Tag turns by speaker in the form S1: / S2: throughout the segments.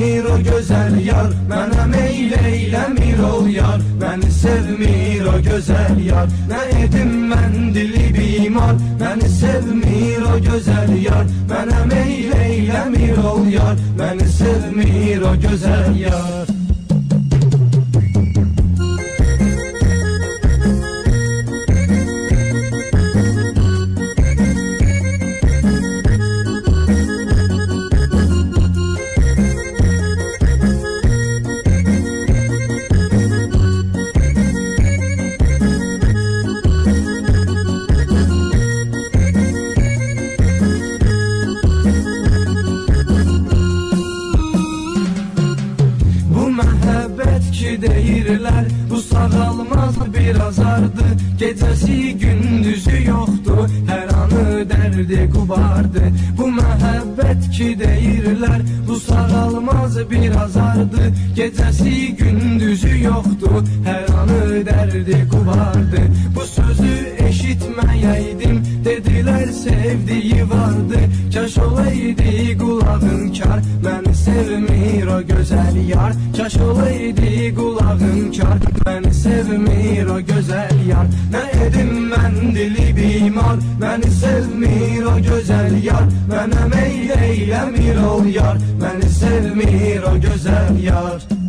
S1: sevmir o gözəl yar Mənə meyl eyləmir ol yar. Məni sevmir o gözəl yar Nə edim mən dili bimar. Məni sevmir o gözəl yar Mənə meyl eyləmir ol yar. Məni sevmir o gözəl yar Gecəsi gündüzü yoxdur Hər anı dərdi qubardı Bu məhəbbət ki deyirlər Bu sağalmaz bir azardı. Gecəsi gündüzü yoxdur Hər anı dərdi qubardı Bu sözü eşitməyəydim Dedilər sevdiyi Kaş olaydı qulağın kar. Məni sevmir o gözəl yar. Nə edim mən dili bimar. Məni sevmir o gözəl yar. Mənə meyl eyləmir ol yar. Məni sevmir o gözəl yar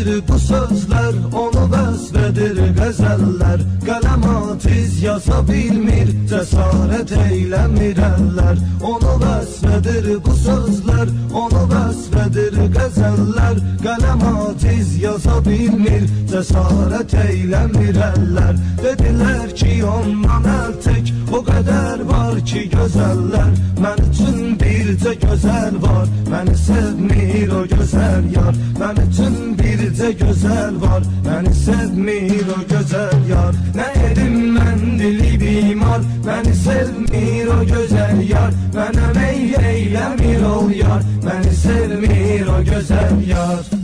S1: vəsfedir bu sözlər Onu vəsfedir qəzəllər Qələm atiz yaza bilmir Cəsarət eyləmir əllər Onu vəsfedir bu sözlər Onu vəsfedir qəzəllər Qələm atiz yaza bilmir Cəsarət eyləmir əllər Dedilər ki ondan tək O qədər var ki gözəllər Mən üçün bircə gözəl var Məni sevmir o gözəl yar. Mən üçün bircə gözəl var. Məni sevmir o gözəl yar. Nə edim mən dili bimar. Məni sevmir o gözəl yar. Mənə meyl eyləmir ol yar. Məni sevmir o gözəl yar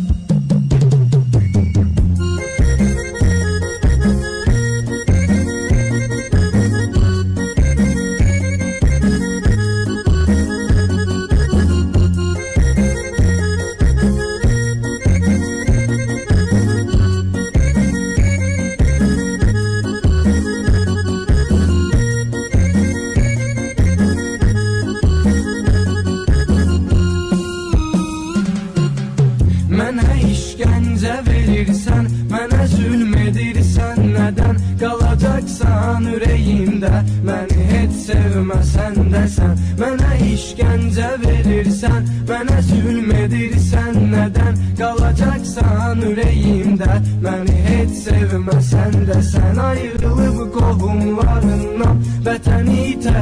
S1: verirsən, mənə zülm edirsən Nədən qalacaqsan ürəyimdə Məni heç sevməsən dəsən Mənə işgəncə verirsən, mənə zülm edirsən Nədən qalacaqsan ürəyimdə Məni heç sevməsən dəsən Ayrılıb qohumlarından Vətəni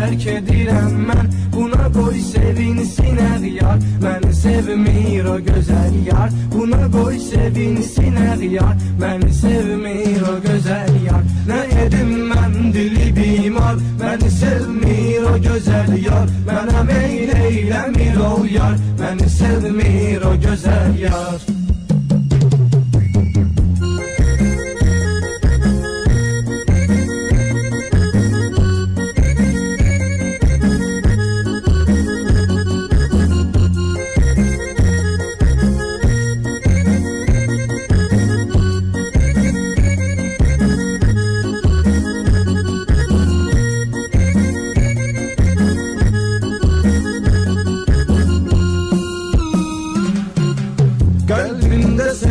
S1: tərk edirəm mən Buna qoy sevinsin əğyar Məni sevmir o gözəl yar. Buna qoy sevinsin əğyar Məni sevmir o gözəl yar. Nə edim mən dili bimar. Məni sevmir o gözəl yar. Mənə meyl eyləmir ol yar. Məni sevmir o gözəl yar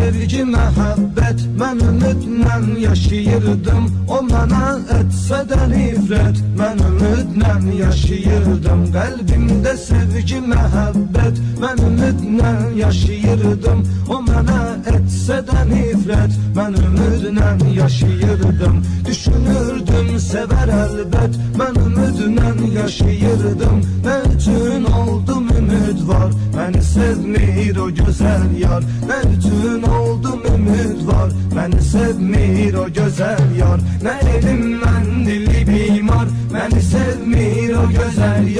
S1: sevgi, məhəbbət Mən ümidlə yaşayırdım. O mənə etsə də nifrət Mən ümidlə yaşayırdım. Qəlbimdə sevgi, məhəbbət Mən ümidlə yaşayırdım. O mənə etsə də nifrət Mən ümidlə yaşayırdım. Düşünürdüm sevər əlbət Mən ümidlə yaşayırdım. Nə üçün oldum ümid var. Məni sevmir o gözəl yar. Nə üçün oldum ümid var. Məni sevmir o gözəl yar. Nə elim mən dili bimar Məni sevmir o Məni